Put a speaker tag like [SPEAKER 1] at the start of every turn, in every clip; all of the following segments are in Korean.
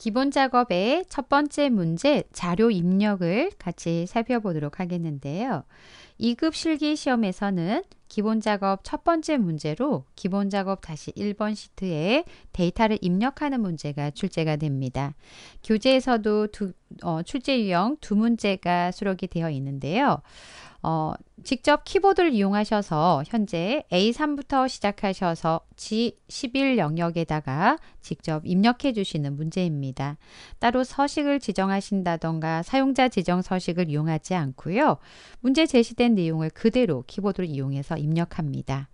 [SPEAKER 1] 기본 작업의 첫 번째 문제 자료 입력을 같이 살펴보도록 하겠는데요. 2급 실기 시험에서는 기본 작업 첫 번째 문제로 기본 작업 다시 1번 시트에 데이터를 입력하는 문제가 출제가 됩니다. 교재에서도 두, 어, 출제 유형 두 문제가 수록이 되어 있는데요. 어, 직접 키보드를 이용하셔서 현재 A3부터 시작하셔서 G11 영역에다가 직접 입력해 주시는 문제입니다. 따로 서식을 지정하신다던가 사용자 지정 서식을 이용하지 않고요. 문제 제시된 내용을 그대로 키보드를 이용해서 입력합니다.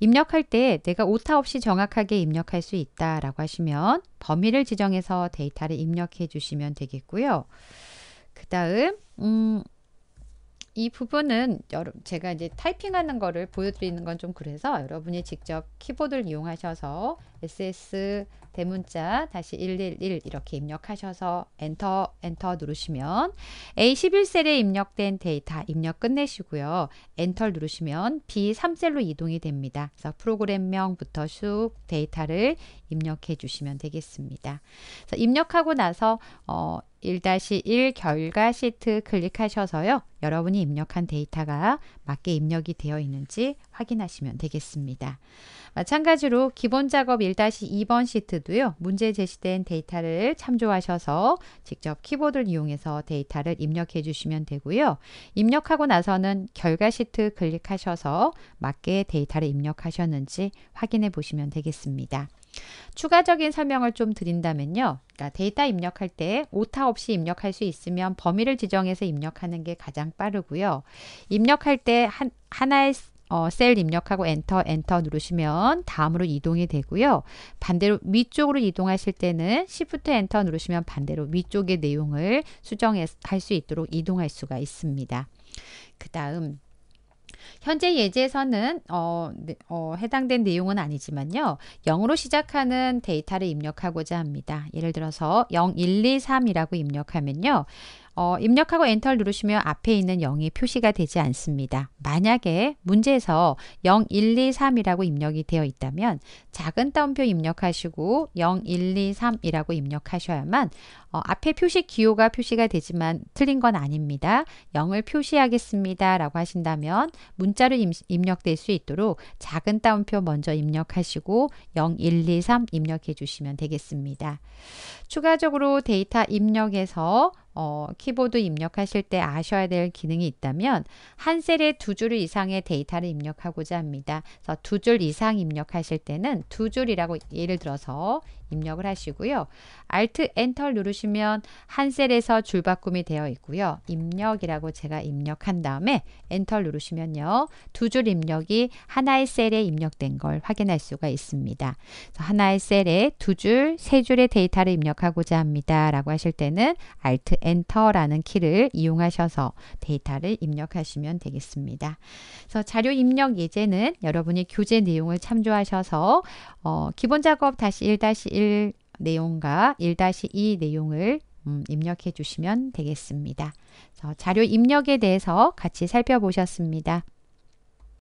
[SPEAKER 1] 입력할 때 내가 오타 없이 정확하게 입력할 수 있다라고 하시면 범위를 지정해서 데이터를 입력해 주시면 되겠고요. 그 다음, 음, 이 부분은 여러, 제가 이제 타이핑하는 거를 보여드리는 건 좀 그래서 여러분이 직접 키보드를 이용하셔서 SS 대문자 다시 111 이렇게 입력하셔서 엔터 엔터 누르시면 A11셀에 입력된 데이터 입력 끝내시고요. 엔터 누르시면 B3셀로 이동이 됩니다. 그래서 프로그램명부터 쭉 데이터를 입력해 주시면 되겠습니다. 입력하고 나서 어, 1-1 결과 시트 클릭하셔서요. 여러분이 입력한 데이터가 맞게 입력이 되어 있는지 확인하시면 되겠습니다. 마찬가지로 기본 작업 1-2번 시트도요. 문제 제시된 데이터를 참조하셔서 직접 키보드를 이용해서 데이터를 입력해 주시면 되고요. 입력하고 나서는 결과 시트 클릭하셔서 맞게 데이터를 입력하셨는지 확인해 보시면 되겠습니다. 추가적인 설명을 좀 드린다면요. 그러니까 데이터 입력할 때 오타 없이 입력할 수 있으면 범위를 지정해서 입력하는 게 가장 빠르고요. 입력할 때 한, 하나의 어, 셀 입력하고 엔터 엔터 누르시면 다음으로 이동이 되고요. 반대로 위쪽으로 이동하실 때는 Shift 엔터 누르시면 반대로 위쪽의 내용을 수정할 수 있도록 이동할 수가 있습니다. 그 다음 현재 예제에서는 어, 네, 어, 해당된 내용은 아니지만요. 0으로 시작하는 데이터를 입력하고자 합니다. 예를 들어서 0, 1, 2, 3이라고 입력하면요. 어, 입력하고 엔터를 누르시면 앞에 있는 0이 표시가 되지 않습니다. 만약에 문제에서 0, 1, 2, 3이라고 입력이 되어 있다면 작은 따옴표 입력하시고 0, 1, 2, 3이라고 입력하셔야만 어, 앞에 표시 기호가 표시가 되지만 틀린 건 아닙니다. 0을 표시하겠습니다. 라고 하신다면 문자로 입력될 수 있도록 작은 따옴표 먼저 입력하시고 0, 1, 2, 3 입력해 주시면 되겠습니다. 추가적으로 데이터 입력에서 어, 키보드 입력하실 때 아셔야 될 기능이 있다면 한 셀에 두 줄 이상의 데이터를 입력하고자 합니다. 그래서 두 줄 이상 입력하실 때는 두 줄이라고 예를 들어서 입력을 하시고요. Alt 엔터 누르시면 한 셀에서 줄 바꿈이 되어 있고요. 입력이라고 제가 입력한 다음에 엔터 누르시면요. 두 줄 입력이 하나의 셀에 입력된 걸 확인할 수가 있습니다. 하나의 셀에 두 줄, 세 줄의 데이터를 입력하고자 합니다. 라고 하실 때는 Alt 엔터라는 키를 이용하셔서 데이터를 입력하시면 되겠습니다. 그래서 자료 입력 예제는 여러분이 교재 내용을 참조하셔서 어, 기본 작업 다시 1-1 내용과 1-2 내용을 음, 입력해 주시면 되겠습니다. 자료 입력에 대해서 같이 살펴보셨습니다.